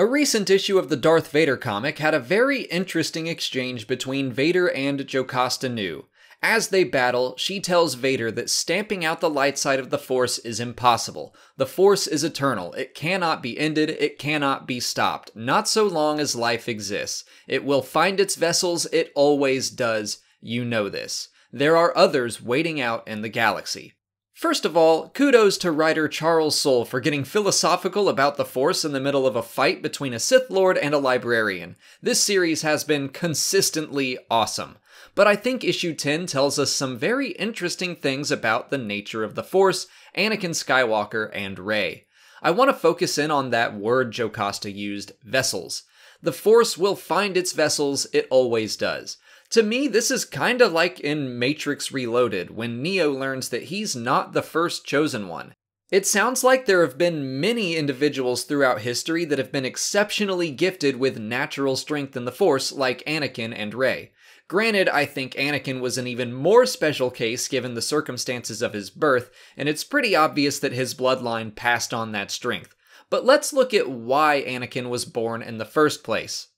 A recent issue of the Darth Vader comic had a very interesting exchange between Vader and Jocasta Nu. As they battle, she tells Vader that stamping out the light side of the Force is impossible. The Force is eternal. It cannot be ended. It cannot be stopped. Not so long as life exists. It will find its vessels. It always does. You know this. There are others waiting out in the galaxy. First of all, kudos to writer Charles Soule for getting philosophical about the Force in the middle of a fight between a Sith Lord and a librarian. This series has been consistently awesome. But I think issue 10 tells us some very interesting things about the nature of the Force, Anakin Skywalker, and Rey. I want to focus in on that word Jocasta used, vessels. The Force will find its vessels, it always does. To me, this is kind of like in Matrix Reloaded, when Neo learns that he's not the first chosen one. It sounds like there have been many individuals throughout history that have been exceptionally gifted with natural strength in the Force, like Anakin and Rey. Granted, I think Anakin was an even more special case given the circumstances of his birth, and it's pretty obvious that his bloodline passed on that strength. But let's look at why Anakin was born in the first place.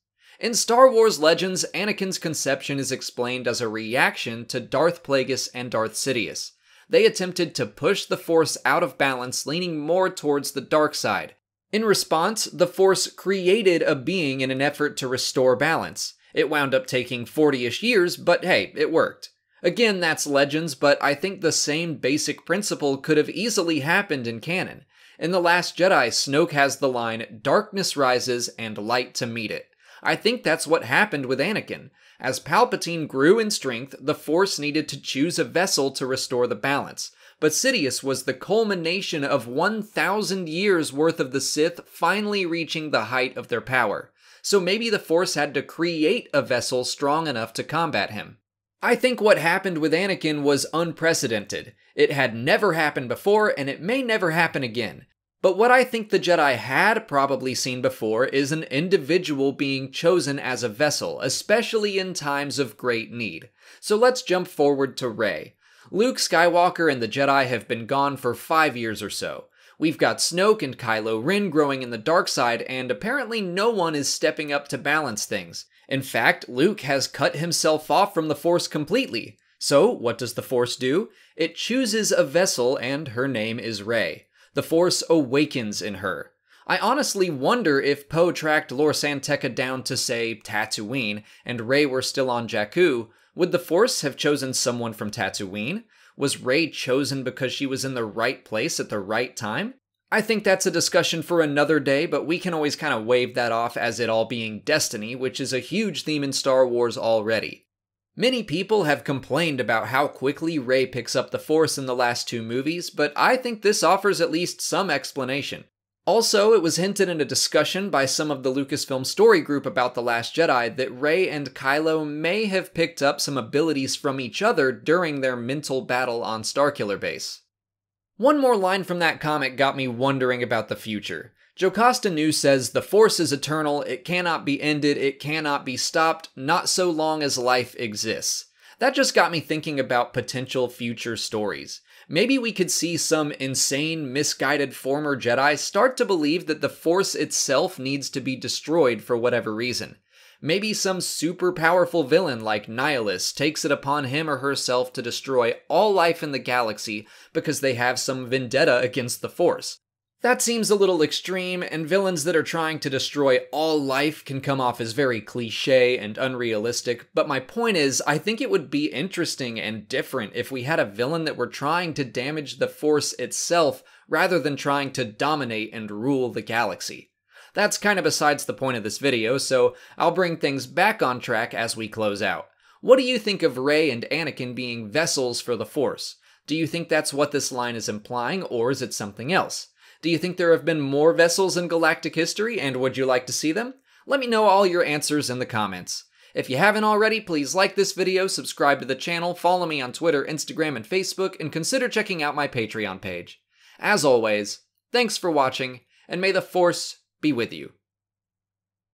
In Star Wars Legends, Anakin's conception is explained as a reaction to Darth Plagueis and Darth Sidious. They attempted to push the Force out of balance, leaning more towards the dark side. In response, the Force created a being in an effort to restore balance. It wound up taking 40 ish years, but hey, it worked. Again, that's Legends, but I think the same basic principle could have easily happened in canon. In The Last Jedi, Snoke has the line, Darkness rises and light to meet it. I think that's what happened with Anakin. As Palpatine grew in strength, the Force needed to choose a vessel to restore the balance. But Sidious was the culmination of 1,000 years worth of the Sith finally reaching the height of their power. So maybe the Force had to create a vessel strong enough to combat him. I think what happened with Anakin was unprecedented. It had never happened before, and it may never happen again. But what I think the Jedi had probably seen before is an individual being chosen as a vessel, especially in times of great need. So let's jump forward to Rey. Luke Skywalker and the Jedi have been gone for five years or so. We've got Snoke and Kylo Ren growing in the dark side, and apparently no one is stepping up to balance things. In fact, Luke has cut himself off from the Force completely. So, what does the Force do? It chooses a vessel, and her name is Rey. The Force awakens in her. I honestly wonder if Poe tracked Lor San Tekka down to, say, Tatooine, and Rey were still on Jakku, would the Force have chosen someone from Tatooine? Was Rey chosen because she was in the right place at the right time? I think that's a discussion for another day, but we can always kind of wave that off as it all being destiny, which is a huge theme in Star Wars already. Many people have complained about how quickly Rey picks up the Force in the last two movies, but I think this offers at least some explanation. Also, it was hinted in a discussion by some of the Lucasfilm story group about The Last Jedi that Rey and Kylo may have picked up some abilities from each other during their mental battle on Starkiller Base. One more line from that comic got me wondering about the future. Jocasta Nu says the Force is eternal, it cannot be ended, it cannot be stopped, not so long as life exists. That just got me thinking about potential future stories. Maybe we could see some insane, misguided former Jedi start to believe that the Force itself needs to be destroyed for whatever reason. Maybe some super powerful villain like Nihilus takes it upon him or herself to destroy all life in the galaxy because they have some vendetta against the Force. That seems a little extreme, and villains that are trying to destroy all life can come off as very cliche and unrealistic, but my point is, I think it would be interesting and different if we had a villain that were trying to damage the Force itself rather than trying to dominate and rule the galaxy. That's kind of besides the point of this video, so I'll bring things back on track as we close out. What do you think of Rey and Anakin being vessels for the Force? Do you think that's what this line is implying, or is it something else? Do you think there have been more vessels in galactic history, and would you like to see them? Let me know all your answers in the comments. If you haven't already, please like this video, subscribe to the channel, follow me on Twitter, Instagram, and Facebook, and consider checking out my Patreon page. As always, thanks for watching, and may the Force be with you.